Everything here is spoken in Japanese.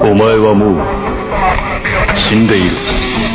お前はもう死んでいる。